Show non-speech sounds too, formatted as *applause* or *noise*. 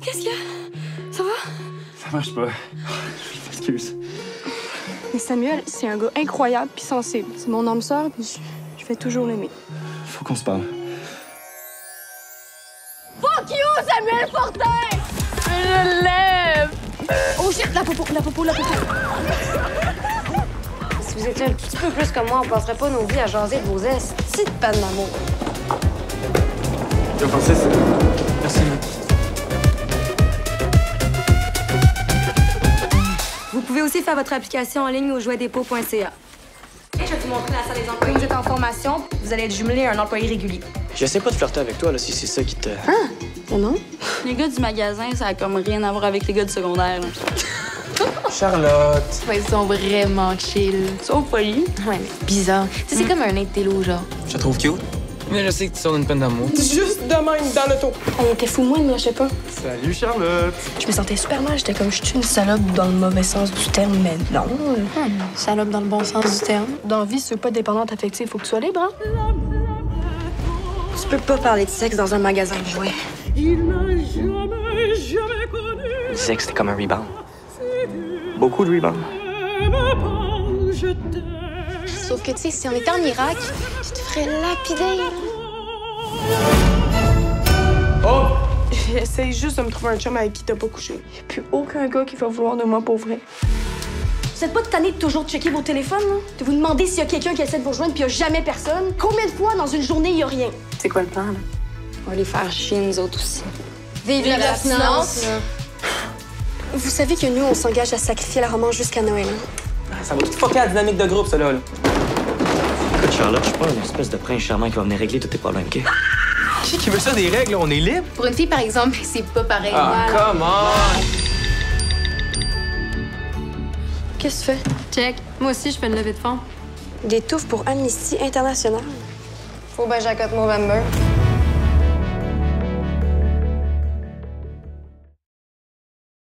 Qu'est-ce qu'il y a? Ça va? Ça marche pas. Je m'excuse. Mais Samuel, c'est un gars incroyable puis sensible. C'est mon âme sœur puis je, je vais toujours l'aimer. Faut qu'on se parle. Fuck you, Samuel Fortin! Je l'aime! Oh shit, la popo, la popo, la popo. Si vous étiez un petit peu plus comme moi, on passerait pas nos vies à jaser de vos estis de peine d'amour. Francis. Merci. Vous pouvez aussi faire votre application en ligne au jouetdépôt.ca. Je vais vous montrer la salle des employés. Vous êtes en formation, vous allez être jumelé à un employé régulier. J'essaie pas de flirter avec toi, là, si c'est ça qui te... Oh non? Les gars du magasin, ça a comme rien à voir avec les gars du secondaire. *laughs* Charlotte! Ouais, ils sont vraiment chill. Sauf polis. Ouais, mais bizarre. Tu sais, c'est comme un intello, genre. Je te trouve cute. Mais je sais que tu sors d'une peine d'amour. Juste de même dans le ton. On était fou, moi, je sais pas. Salut, Charlotte. Je me sentais super mal. J'étais comme, je suis une salope dans le mauvais sens du terme, mais non. Salope dans le bon sens du terme. Dans la vie, si tu veux pas dépendante affective, faut que tu sois libre, hein? Tu peux pas parler de sexe dans un magasin de jouets. Il disait que c'était comme un rebound. Beaucoup de rebound. Sauf que, tu sais, si on était en Irak, tu te ferais lapider. *laughs* Essaye juste de me trouver un chum avec qui t'as pas couché. Y'a plus aucun gars qui va vouloir de moi pour vrai. Vous êtes pas tanné de toujours checker vos téléphones, là? De vous demander s'il y a quelqu'un qui essaie de vous rejoindre puis y a jamais personne? Combien de fois dans une journée y a rien? C'est quoi le plan, là? On va les faire chier, nous autres aussi. Vive la finance! Vous savez que nous, on s'engage à sacrifier la romance jusqu'à Noël. hein? Ça va tout fucker la dynamique de groupe, ça, là. là. Écoute, Charlotte, je suis pas une espèce de prince charmant qui va venir régler tous tes problèmes, OK? Qui qui veut ça des règles? On est libre? Pour une fille, par exemple, c'est pas pareil. Ah, come on! Qu'est-ce que tu fais? Check. Moi aussi, je fais une levée de fond. Des touffes pour Amnesty International. Faut ben j'accote Movember.